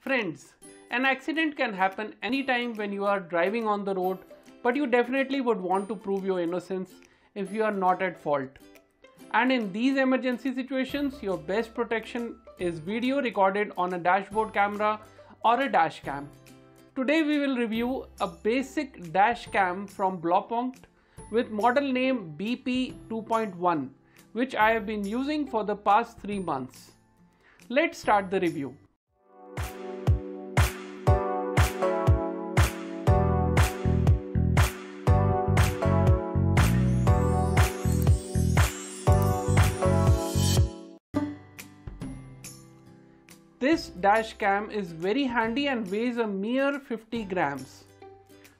Friends, an accident can happen anytime when you are driving on the road, but you definitely would want to prove your innocence if you are not at fault. And in these emergency situations, your best protection is video recorded on a dashboard camera or a dash cam. Today we will review a basic dash cam from Blaupunkt with model name BP 2.1 which I have been using for the past 3 months. Let's start the review. This dash cam is very handy and weighs a mere 50 grams.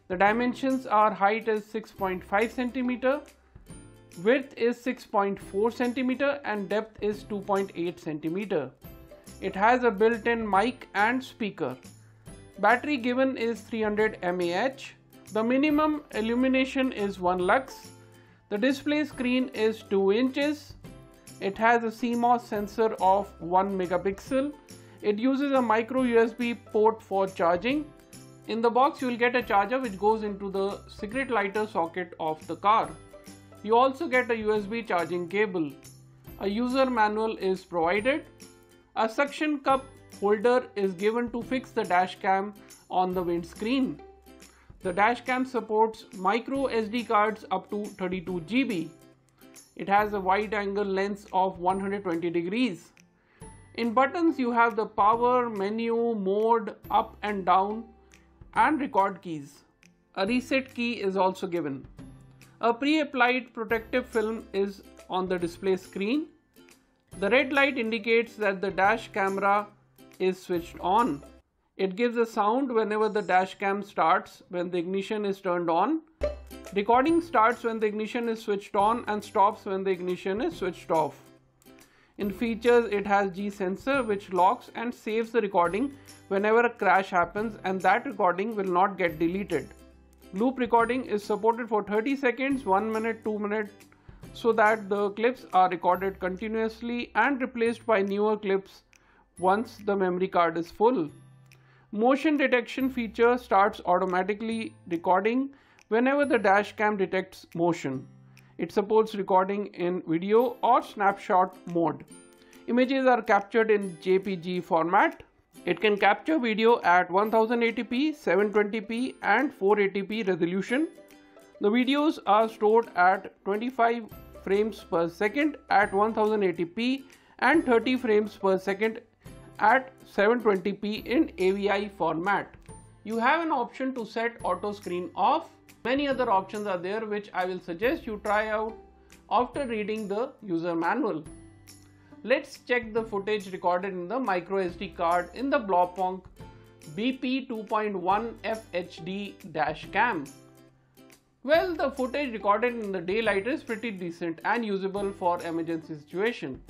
The dimensions are height is 6.5 cm, width is 6.4 cm and depth is 2.8 cm. It has a built-in mic and speaker. Battery given is 300 mAh. The minimum illumination is 1 lux. The display screen is 2 inches. It has a CMOS sensor of 1 megapixel it uses a micro USB port for charging. In the box you will get a charger which goes into the cigarette lighter socket of the car. You also get a USB charging cable. A user manual is provided. A suction cup holder is given to fix the dash cam on the windscreen. The dash cam supports micro SD cards up to 32 GB. It has a wide angle lens of 120 degrees. In buttons you have the power, menu, mode, up and down and record keys. A reset key is also given. A pre-applied protective film is on the display screen. The red light indicates that the dash camera is switched on. It gives a sound whenever the dash cam starts when the ignition is turned on. Recording starts when the ignition is switched on and stops when the ignition is switched off. In features, it has G sensor which locks and saves the recording whenever a crash happens and that recording will not get deleted. Loop recording is supported for 30 seconds, 1 minute, 2 minutes so that the clips are recorded continuously and replaced by newer clips once the memory card is full. Motion detection feature starts automatically recording whenever the dash cam detects motion. It supports recording in video or snapshot mode. Images are captured in JPG format. It can capture video at 1080p, 720p and 480p resolution. The videos are stored at 25 frames per second at 1080p and 30 frames per second at 720p in AVI format. You have an option to set auto screen off Many other options are there which I will suggest you try out after reading the user manual. Let's check the footage recorded in the microSD card in the Blaupunkt BP 2.1 FHD dash cam. Well, the footage recorded in the daylight is pretty decent and usable for emergency situation.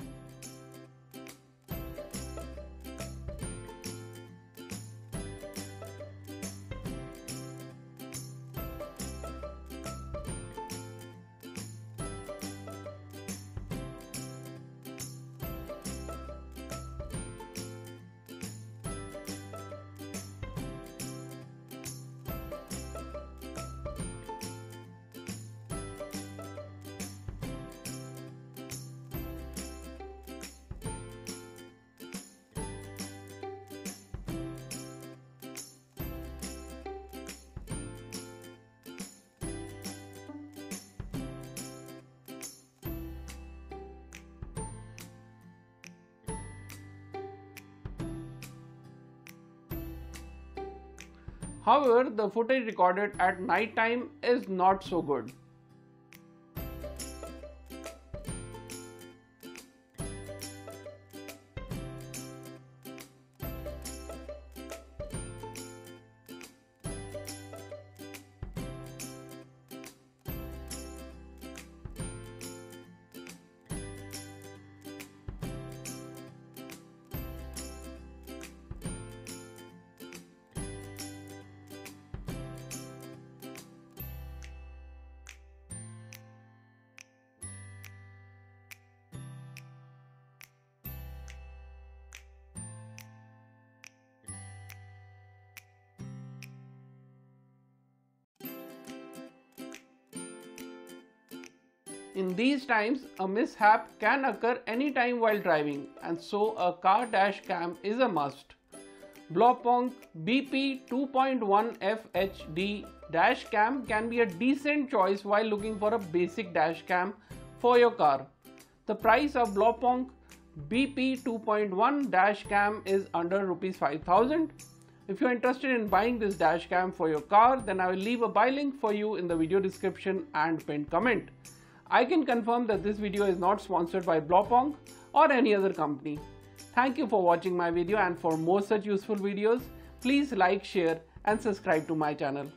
However, the footage recorded at night time is not so good. In these times, a mishap can occur anytime while driving and so a car dash cam is a must. Blaupunkt BP 2.1 FHD dash cam can be a decent choice while looking for a basic dash cam for your car. The price of Blaupunkt BP 2.1 dash cam is under rupees 5000. If you're interested in buying this dash cam for your car, then I will leave a buy link for you in the video description and pinned comment. I can confirm that this video is not sponsored by Blaupunkt or any other company. Thank you for watching my video and for more such useful videos, please like, share and subscribe to my channel.